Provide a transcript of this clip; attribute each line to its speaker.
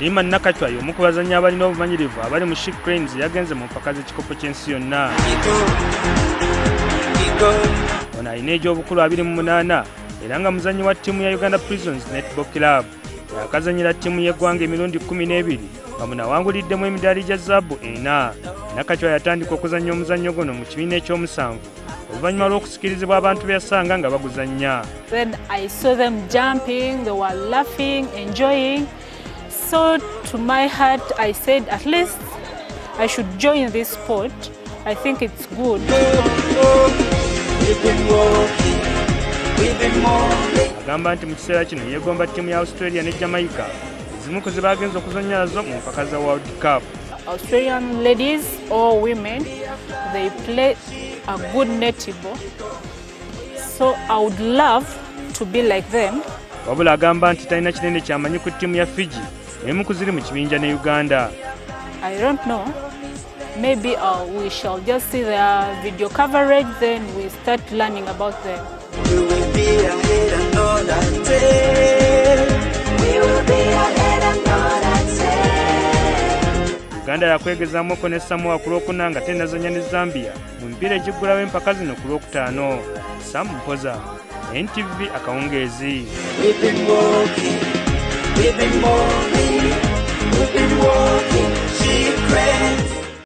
Speaker 1: alima nakatwa y'omu ku bazannyi abalina obumanyirivu abali mu She Cranes yagenze mu mpaka z'ekikopo ky'ensi yonna. Ono alina egy'obukulu 28 era nga muzannyi wa ttiimu ya uganda prisons netball club. Yakazanyira ttiimu y'eggwanga emirundi 12 nga munawanguliddemu emidaali gya zaabu ena. Nakatwa yatandika okuzannya omuzannyo guno mu kibiina ekyomusanvu oluvannyuma lw'okusikirizibwa abantu be yasanga nga baguzannya
Speaker 2: So to my heart, I said, at least I should join this sport. I think it's good.
Speaker 1: agamba nti mu kiseera kino yeegomba ttiimu ya australia ne jamaica zimu ku ze bagenza okuzannya nazo mu mpaka za world cup
Speaker 2: Australian ladies or women, they play a good netball. So I would love to be like them.
Speaker 1: Wabula agamba nti talina kinene kyamanyi ku ttiimu ya fiji emu ku ziri mu kibinja ne uganda
Speaker 2: I don't know. Maybe uh, we shall just see their video coverage, then we start learning about them.
Speaker 3: We will be ahead that day. We will be ahead that day.
Speaker 1: uganda yakwegezaamuko ne samoa ku lwokuna nga tenazanya ne zambia mu mipiira egiggulawo empaka zino ku lwokutaano sam mpoza ntv akawungeezi